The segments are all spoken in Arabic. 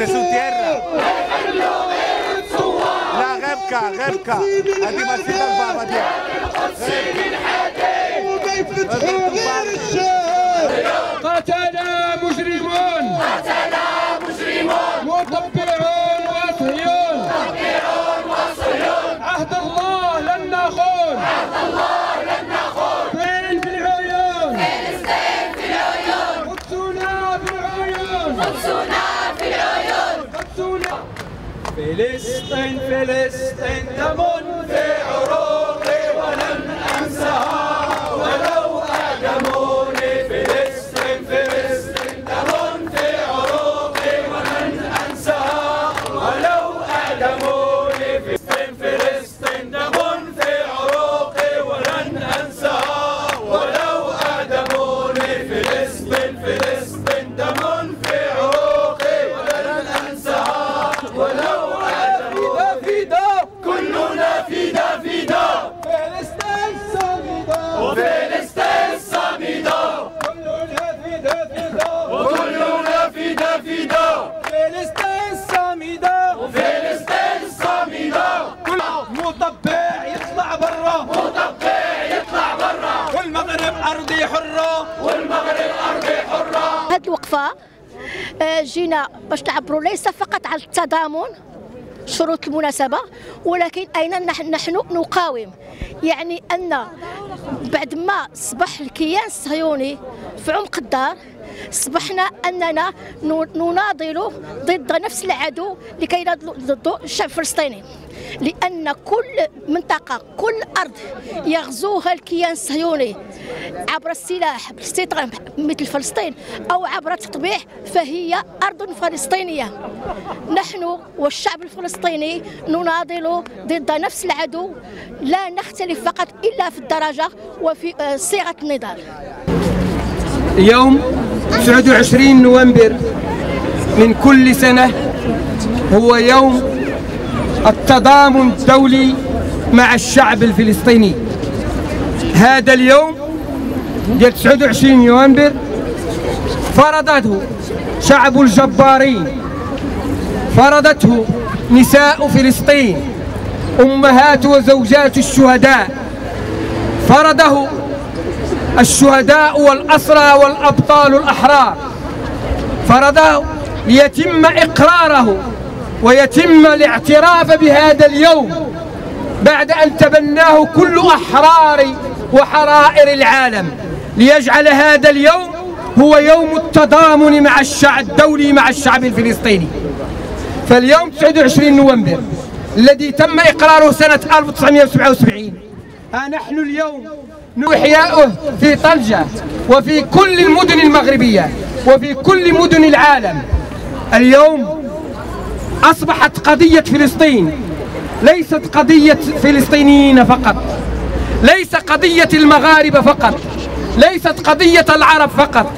سي سو تيرا لا غيبكا غيبكا هذه البابا ديالك قتل مجرمون قتل مجرمون فلسطين فلسطين دم في عروقي ولن أنساها. هذه الوقفة آه، جينا باش نعبروا ليس فقط على التضامن شروط المناسبة ولكن أين نحن, نقاوم يعني أن بعد ما صبح الكيان الصهيوني في عمق الدار صبحنا أننا ن- نناضل ضد نفس العدو لكي نضل ضد الشعب الفلسطيني لأن كل منطقة كل أرض يغزوها الكيان الصهيوني عبر السلاح بالاستيطان مثل فلسطين أو عبر التطبيع فهي أرض فلسطينية. نحن والشعب الفلسطيني نناضل ضد نفس العدو لا نختلف فقط إلا في الدرجة وفي آه، صيغة النضال. يوم 29 نوفمبر من كل سنة هو يوم التضامن الدولي مع الشعب الفلسطيني. هذا اليوم ديال 29 نوفمبر فرضته شعب الجبارين فرضته نساء فلسطين أمهات وزوجات الشهداء فرضه الشهداء والأسرى والأبطال الأحرار فرضه ليتم إقراره ويتم الاعتراف بهذا اليوم بعد أن تبناه كل أحرار وحرائر العالم. ليجعل هذا اليوم هو يوم التضامن مع الشعب الدولي مع الشعب الفلسطيني. فاليوم 29 نوفمبر الذي تم إقراره سنة 1977 ها نحن اليوم إحياؤه في طنجة وفي كل المدن المغربية وفي كل مدن العالم. اليوم أصبحت قضية فلسطين. ليست قضية فلسطينيين فقط. ليس قضية المغاربة فقط. ليست قضية العرب فقط.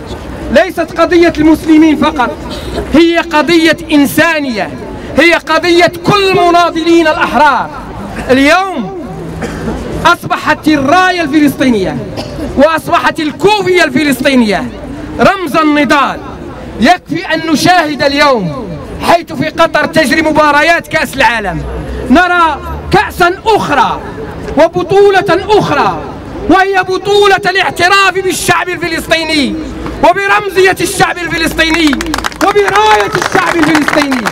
ليست قضية المسلمين فقط. هي قضية إنسانية. هي قضية كل المناضلين الأحرار. اليوم أصبحت الراية الفلسطينية وأصبحت الكوفية الفلسطينية رمز النضال. يكفي أن نشاهد اليوم حيث في قطر تجري مباريات كأس العالم نرى كأسا أخرى وبطولة أخرى وهي بطولة الاعتراف بالشعب الفلسطيني وبرمزية الشعب الفلسطيني وبراية الشعب الفلسطيني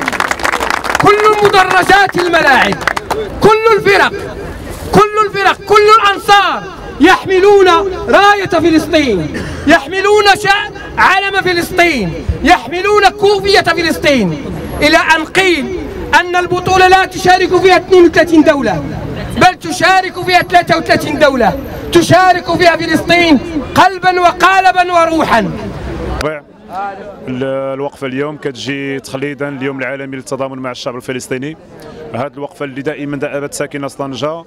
كل مدرجات الملاعب كل الفرق كل الفرق كل الأنصار يحملون راية فلسطين يحملون. علم فلسطين يحملون كوفية فلسطين إلى أن قيل أن البطولة لا تشارك فيها 32 دولة بل تشارك فيها 33 دولة تشارك فيها فلسطين قلبا وقالبا وروحا. طبيعي. ال- الوقفة اليوم كتجي تخليدا لليوم العالمي للتضامن مع الشعب الفلسطيني. هذه الوقفة اللي دائما دأبت ساكنة طنجه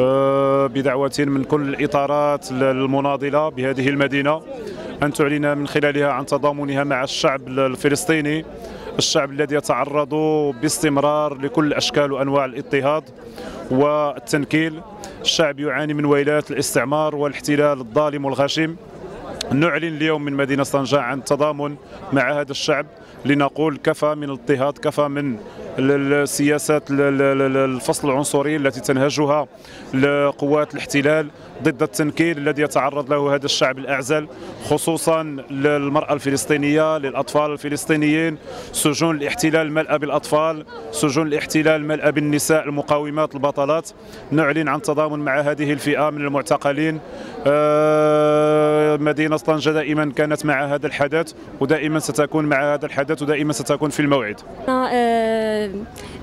آه، بدعوة من كل الإطارات المناضلة بهذه المدينة. أن تعلن من خلالها عن تضامنها مع الشعب الفلسطيني. الشعب الذي يتعرض باستمرار لكل أشكال وأنواع الاضطهاد والتنكيل. الشعب يعاني من ويلات الاستعمار والاحتلال الظالم والغشيم. نعلن اليوم من مدينة طنجة عن التضامن مع هذا الشعب لنقول كفى من الاضطهاد كفى من السياسات الفصل العنصري التي تنهجها قوات الاحتلال ضد التنكيل الذي يتعرض له هذا الشعب الأعزل خصوصا للمرأة الفلسطينية للأطفال الفلسطينيين سجون الاحتلال الملأى بالأطفال سجون الاحتلال الملأى بالنساء المقاومات البطلات. نعلن عن تضامن مع هذه الفئة من المعتقلين. آه، مدينة طنجة دائما كانت مع هذا الحدث ودائما ستكون مع هذا الحدث ودائما ستكون في الموعد. آه،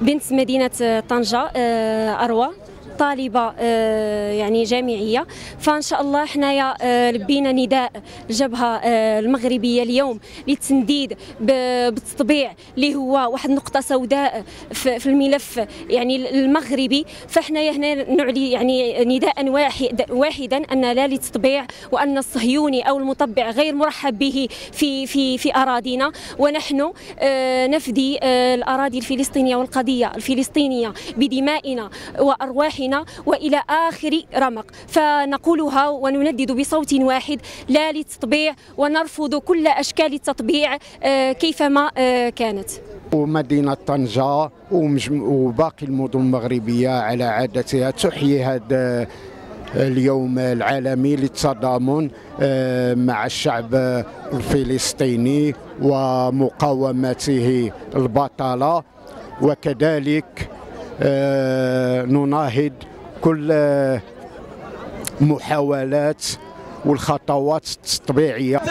بنت مدينة طنجة آه، أروى. طالبة آه، يعني جامعية. فإن شاء الله حنايا آه، لبينا نداء الجبهة آه، المغربية اليوم للتنديد بالتطبيع اللي هو واحد نقطه سوداء في الملف يعني المغربي. فحنايا هنا نعلي يعني نداء واحد واحدا أن لا للتطبيع وأن الصهيوني أو المطبع غير مرحب به في في في أراضينا. ونحن نفدي الأراضي الفلسطينية والقضية الفلسطينية بدمائنا وأرواحنا. علينا وإلى آخر رمق. فنقولها ونندد بصوت واحد لا للتطبيع ونرفض كل أشكال التطبيع آه، كيفما آه، كانت. ومدينة طنجة وباقي المدن المغربية على عادتها تحيي هذا اليوم العالمي للتضامن آه، مع الشعب الفلسطيني ومقاومته البطالة وكذلك آه، نناهض كل محاولات والخطوات التطبيعية.